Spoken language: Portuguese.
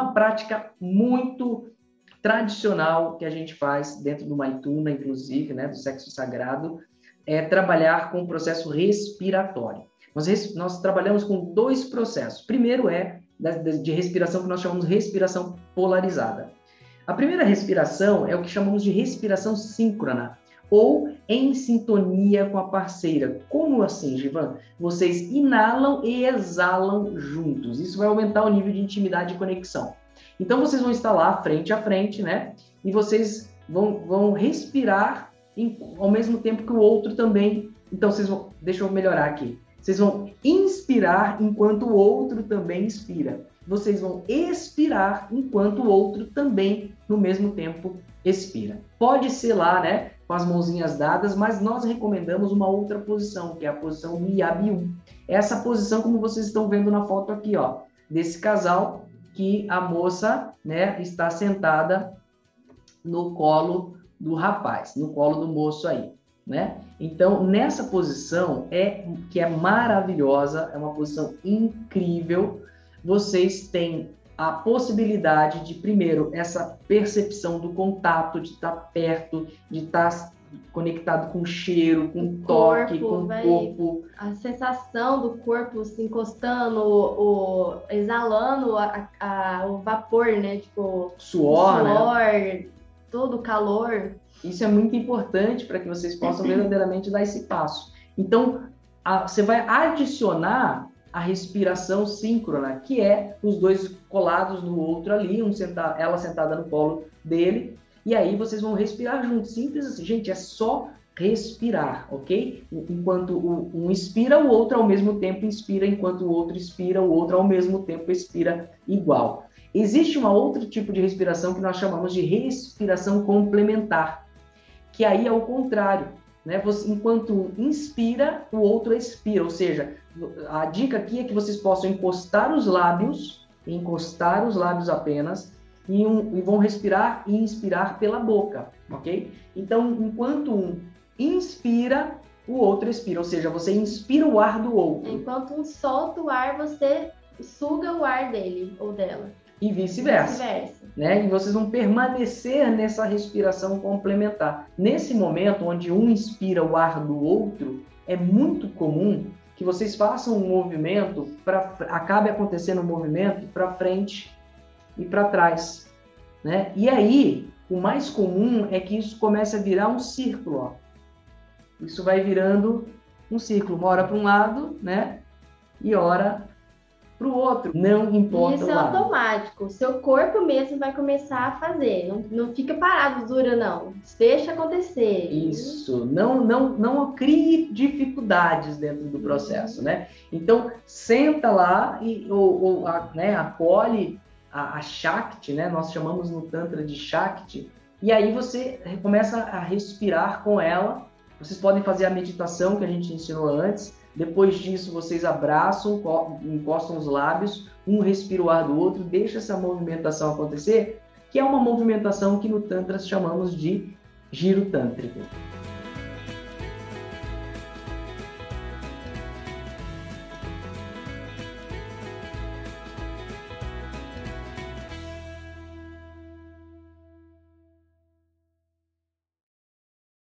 uma prática muito tradicional que a gente faz dentro do Maituna, inclusive, né, do sexo sagrado, é trabalhar com o processo respiratório. Nós, nós trabalhamos com dois processos. Primeiro é de respiração que nós chamamos de respiração polarizada. A primeira respiração é o que chamamos de respiração síncrona ou em sintonia com a parceira. Como assim, Givan? Vocês inalam e exalam juntos. Isso vai aumentar o nível de intimidade e conexão. Então vocês vão estar lá frente a frente, né? E vocês vão, vão respirar em, ao mesmo tempo que o outro também. Então vocês vão, deixa eu melhorar aqui. Vocês vão inspirar enquanto o outro também inspira. Vocês vão expirar enquanto o outro também, no mesmo tempo, expira. Pode ser lá, né, com as mãozinhas dadas, mas nós recomendamos uma outra posição, que é a posição Miyabiu. Essa posição, como vocês estão vendo na foto aqui, ó, desse casal que a moça, né, está sentada no colo do rapaz, no colo do moço aí né? Então, nessa posição é que é maravilhosa, é uma posição incrível. Vocês têm a possibilidade de, primeiro, essa percepção do contato, de estar perto, de estar conectado com cheiro, com toque, corpo, com corpo. A sensação do corpo se encostando, o, o exalando a, a, o vapor, né? Tipo, suor, suor né? Todo o calor. Isso é muito importante para que vocês possam verdadeiramente dar esse passo. Então, a, você vai adicionar a respiração síncrona, que é os dois colados no outro ali, um senta, ela sentada no colo dele, e aí vocês vão respirar juntos. Simples assim, gente, é só respirar, ok? Enquanto um inspira, o outro ao mesmo tempo inspira, enquanto o outro expira, o outro ao mesmo tempo expira igual. Existe um outro tipo de respiração que nós chamamos de respiração complementar que aí é o contrário. Né? Você, enquanto um inspira, o outro expira. Ou seja, a dica aqui é que vocês possam encostar os lábios, encostar os lábios apenas, e, um, e vão respirar e inspirar pela boca, ok? Então, enquanto um inspira, o outro expira. Ou seja, você inspira o ar do outro. Enquanto um solta o ar, você suga o ar dele ou dela e vice-versa. Vice né? E vocês vão permanecer nessa respiração complementar. Nesse momento onde um inspira o ar do outro, é muito comum que vocês façam um movimento para acabe acontecendo um movimento para frente e para trás, né? E aí, o mais comum é que isso comece a virar um círculo, ó. Isso vai virando um círculo, uma hora para um lado, né? E hora para o outro. Não importa. Isso é automático. O seu corpo mesmo vai começar a fazer. Não, não fica parado, dura, não. Deixa acontecer. Isso. Não, não, não crie dificuldades dentro do processo, né? Então, senta lá e ou, ou a, né, acolhe a, a Shakti, né? Nós chamamos no Tantra de Shakti. E aí você começa a respirar com ela. Vocês podem fazer a meditação que a gente ensinou antes depois disso, vocês abraçam, encostam os lábios, um respira o ar do outro, deixa essa movimentação acontecer, que é uma movimentação que no Tantra chamamos de giro tântrico.